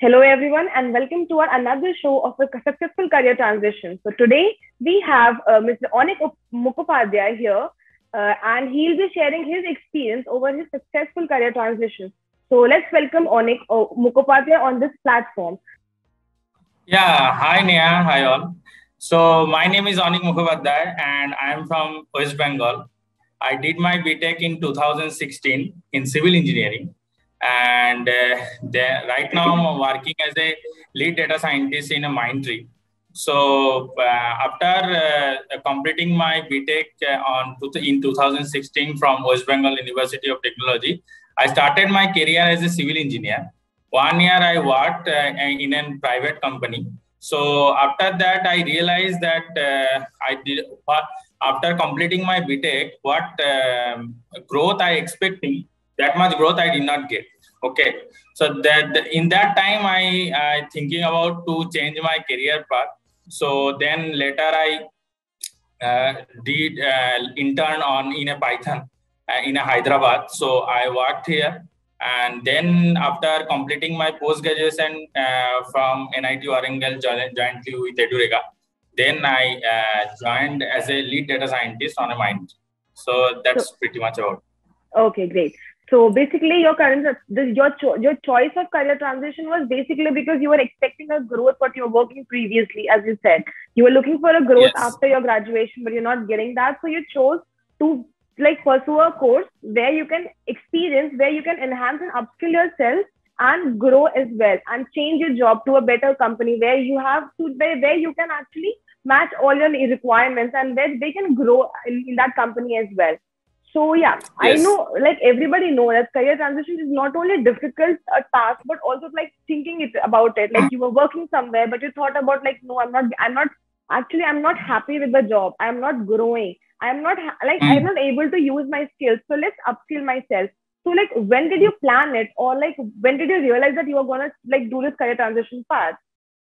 Hello, everyone, and welcome to our another show of a successful career transition. So today we have uh, Mr. Onik Mukhopadhyay here, uh, and he'll be sharing his experience over his successful career transition. So let's welcome Onik uh, Mukhopadhyay on this platform. Yeah, hi Neha, hi all. So my name is Onik Mukhopadhyay, and I am from West Bengal. I did my BTech in 2016 in civil engineering and uh, right now I'm working as a lead data scientist in a Mindtree. So uh, after uh, completing my BTech uh, on in 2016 from West Bengal University of Technology, I started my career as a civil engineer. One year I worked uh, in a private company. So after that, I realized that uh, I did after completing my BTech, what um, growth I expecting that much growth i did not get. Okay. So that in that time i i thinking about to change my career path. So then later i uh, did uh, intern on in a python uh, in a hyderabad. So i worked here. And then after completing my post graduation uh, from nit warangal jointly with edureka then i uh, joined as a lead data scientist on a mind so that's pretty much about okay great so basically, your current your cho- your choice of career transition was basically because you were expecting a growth, but you were working previously, as you said. You were looking for a growth yes. after your graduation, but you're not getting that. So you chose to like pursue a course where you can experience, where you can enhance and upskill yourself and grow as well, and change your job to a better company where you have to where, where you can actually match all your requirements and where they can grow in, in that company as well. So yeah, yes. I know like everybody knows that career transition is not only difficult a task, but also like thinking it about it. Like you were working somewhere, but you thought about like, no, I'm not, I'm not actually, I'm not happy with the job. I'm not growing. I'm not like. I'm hmm. not able to use my skills. So let's upskill myself. So like when did you plan it, or like when did you realize that you were gonna like do this career transition path?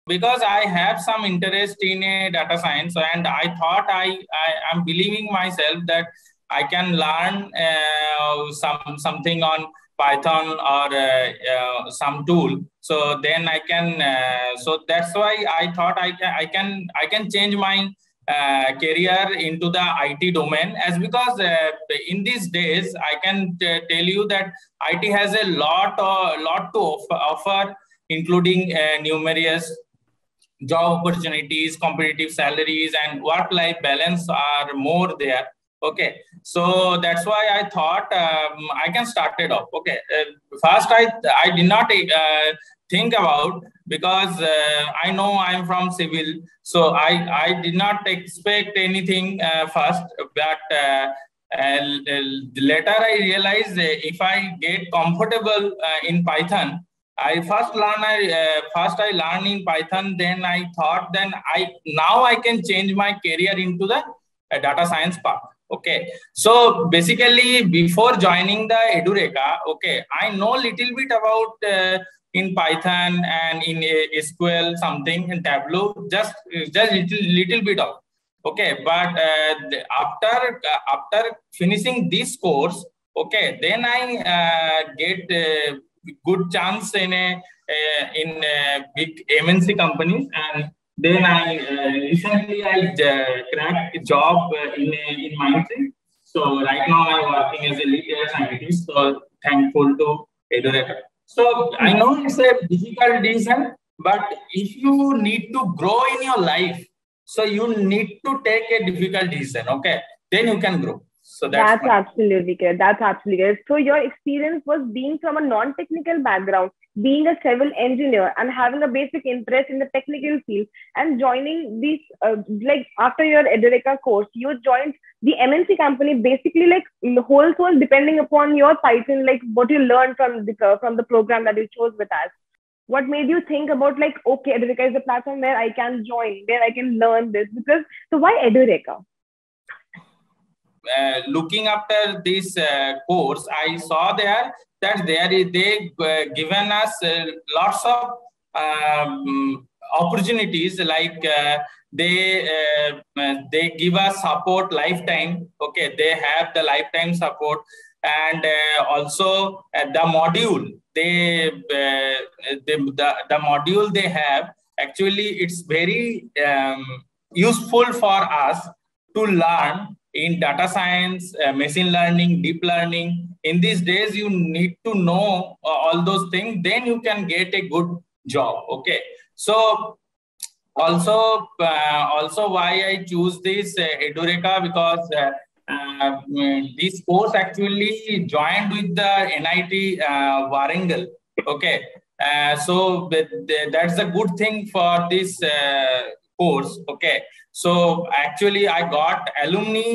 because i have some interest in a data science and i thought i i am believing myself that I can learn uh, some something on Python or uh, uh, some tool. So then I can. Uh, so that's why I thought I can I can I can change my uh, career into the IT domain as because uh, in these days I can tell you that IT has a lot uh, lot to offer, including numerous job opportunities, competitive salaries, and work-life balance are more there okay. So that's why i thought um, i can start it off. Okay. Uh, first i i did not uh, think about because uh, i know i'm from civil so i i did not expect anything uh, first but uh, uh, later i realized if i get comfortable in python I first learn I uh, first I learn in Python. Then I thought then I now I can change my career into the uh, data science part okay. So basically before joining the edureka okay i know little bit about uh, in python and in uh, sql something in tableau just just little little bit of okay. But uh, after uh, after finishing this course okay then i uh, get uh, good chance in a in big mnc companies and then I uh, recently I uh, cracked a job uh, in in Mindtree. So right now I'm working as a lead data scientist. So thankful to Edureka. So I know it's a difficult decision, but if you need to grow in your life, so you need to take a difficult decision. Okay, then you can grow. So that's, that's absolutely good. That's absolutely good. So your experience was being from a non-technical background, being a civil engineer, and having a basic interest in the technical field, and joining these uh, like after your Edureka course, you joined the MNC company. Basically, like whole soul, depending upon your Python, like what you learned from the uh, from the program that you chose with us. What made you think about like okay, Edureka is a platform where I can join, where I can learn this? Because so why Edureka? Uh, looking after this uh, course, I saw there that there is they uh, given us uh, lots of um, opportunities like uh, they they give us support lifetime. Okay, they have the lifetime support and also the module they the, the, the module they have actually it's very um, useful for us to learn in data science uh, machine learning deep learning in these days you need to know uh, all those things then you can get a good job okay? So also uh, also why i choose this uh, edureka because uh, uh, this course actually joined with the nit uh, warangal okay? Uh, so that's a good thing for this course okay. So actually i got alumni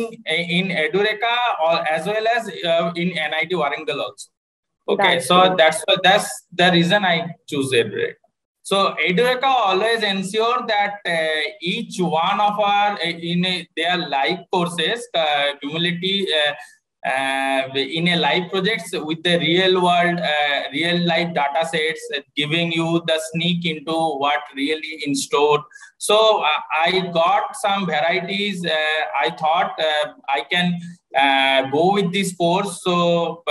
in edureka or as well as uh, in nit warangal also. Okay that's so cool. that's that's the reason i choose edureka. So Edureka always ensure that uh, each one of our uh, in a, their live courses, uh, cumulative uh, uh, in a live projects with the real world, uh, real life data sets, uh, giving you the sneak into what really in store. So uh, I got some varieties. Uh, I thought uh, I can go with this course. So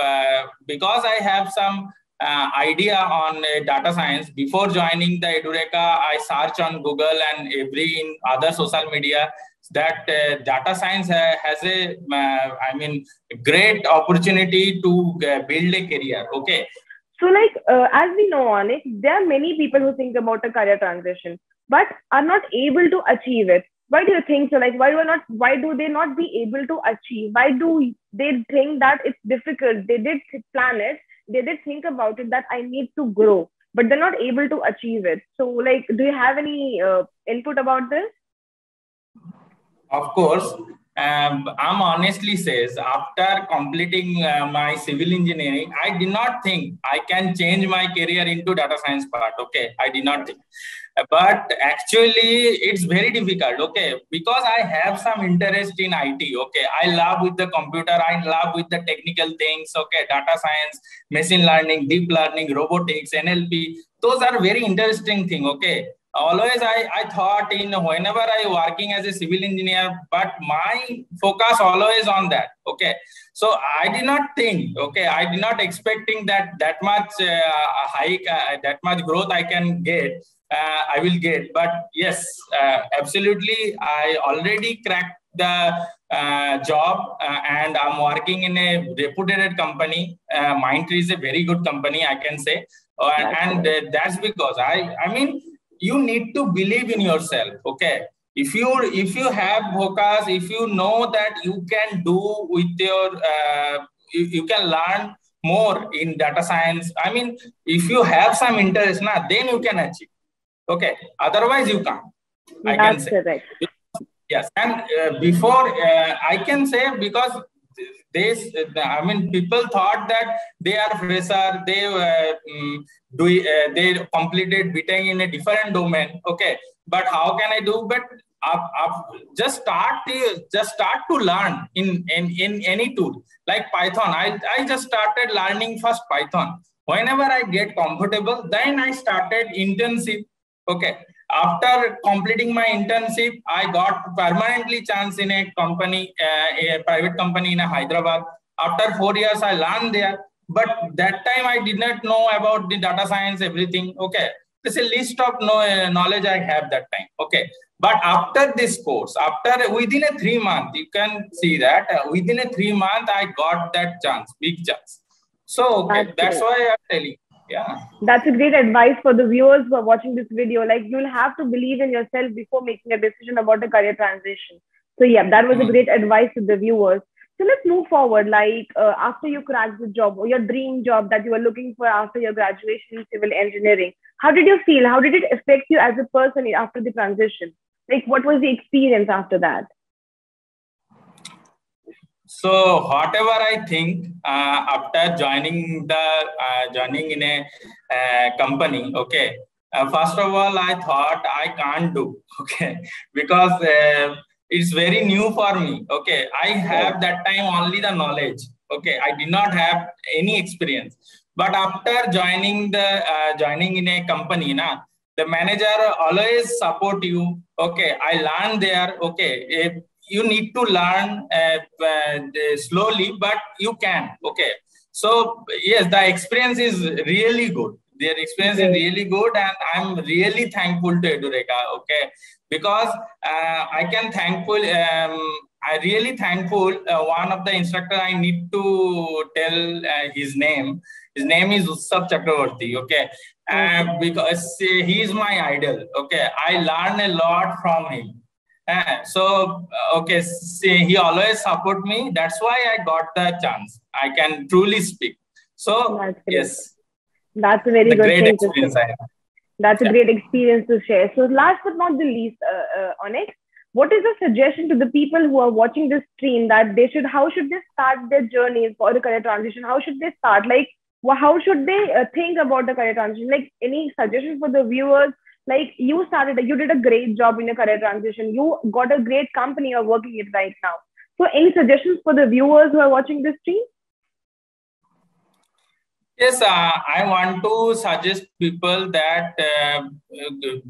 because I have some idea on data science before joining the Edureka, I search on Google and every in other social media that uh, data science ha- has a uh, i mean great opportunity to uh, build a career okay? So like uh, as we know on it there are many people who think about a career transition but are not able to achieve it. Why do you think so? Like why do not why do they not be able to achieve? Why do they think that it's difficult? They did plan it. They did think about it that i need to grow but they're not able to achieve it. So like do you have any uh, input about this of course, um, I'm honestly says after completing uh, my civil engineering, I did not think I can change my career into data science part. Okay, I did not think, but actually it's very difficult. Okay, because I have some interest in IT. Okay, I love with the computer. I love with the technical things. Okay, data science, machine learning, deep learning, robotics, NLP. Those are very interesting thing. Okay, always I, I thought in whenever I working as a civil engineer, but my focus always on that. Okay. So I did not think, okay, I did not expecting that that much uh, hike, uh, that much growth I can get. Uh, I will get, but yes, uh, absolutely. I already cracked the uh, job uh, and I'm working in a reputed company. Uh, Mindtree is a very good company, I can say. and that's because I, I mean, you need to believe in yourself okay? If you if you have focus if you know that you can do with your uh, you, you can learn more in data science i mean if you have some interest now then you can achieve okay? Otherwise you can't i can say. correct. yes and uh, before uh, i can say because they i mean people thought that they are fresher they uh, mm, do uh, they completed btech in a different domain. Okay. But how can i do? But up, up, just start to, just start to learn in, in in any tool. Like python. I i just started learning first python. Whenever i get comfortable then i started intensive okay after completing my internship, I got permanently chance in a company, uh, a private company in a Hyderabad. After four years, I learned there. But that time I did not know about the data science, everything. Okay. There's a list of no, uh, knowledge I have that time. Okay. But after this course, after within a three month, you can see that uh, within a three month, I got that chance, big chance. So okay, that's, that's why I'm telling yeah. That's a great advice for the viewers who are watching this video. Like you'll have to believe in yourself before making a decision about a career transition. So yeah that was mm-hmm. a great advice to the viewers. So let's move forward. Like uh, after you cracked the job or your dream job that you were looking for after your graduation in civil engineering how did you feel? How did it affect you as a person after the transition? Like what was the experience after that so whatever I think uh, after joining the uh, joining in a uh, company, okay. Uh, first of all, I thought I can't do, okay, because uh, it's very new for me. Okay, I have that time only the knowledge. Okay, I did not have any experience. But after joining the uh, joining in a company, na, the manager always support you. Okay, I learned there. Okay, if you need to learn uh, uh, slowly but you can okay so yes the experience is really good their experience is really good and i'm really thankful to edureka okay because uh, i can thankful um, i really thankful uh, one of the instructor i need to tell uh, his name his name is Utsav Chakravarti. Okay, and because he is my idol. Okay, I learn a lot from him. Uh, so okay, see, he always support me. That's why I got the chance. I can truly speak. So yes, that's a very good great experience. That's a yeah. great experience to share. So, last but not the least, uh, uh, Onyx, what is the suggestion to the people who are watching this stream that they should, how should they start their journey for the career transition? How should they start? Like, how should they uh, think about the career transition? Like, any suggestion for the viewers? Like, you started, you did a great job in your career transition. You got a great company you're working with right now. So, any suggestions for the viewers who are watching this stream? Yes, uh, I want to suggest people that uh,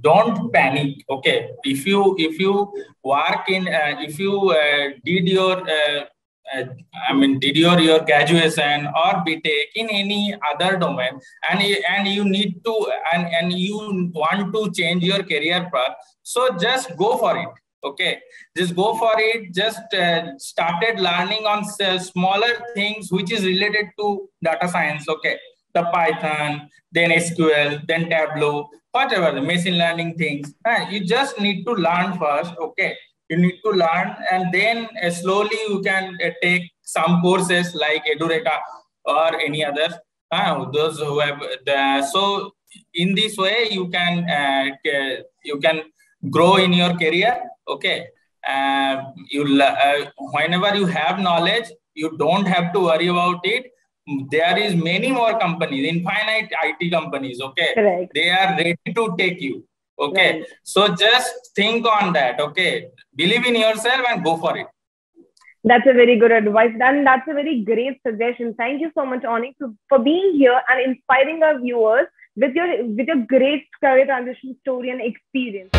don't panic. Okay, if you if you work in uh, if you uh, did your uh, I mean did your your graduation or BTech in any other domain? And and you need to and and you want to change your career path, so just go for it okay? Just go for it just uh, started learning on smaller things which is related to data science okay? The python then sql then tableau whatever the machine learning things uh, you just need to learn first okay you need to learn and then uh, slowly you can uh, take some courses like edureka or any other uh, those who have the so in this way you can uh, you can grow in your career okay? Uh, you uh, whenever you have knowledge you don't have to worry about it. There is many more companies infinite it companies okay? They are ready to take you okay. Right. so just think on that okay? Believe in yourself and go for it. That's a very good advice. And that's a very great suggestion. Thank you so much onyx for being here and inspiring our viewers with your with your great career transition story and experience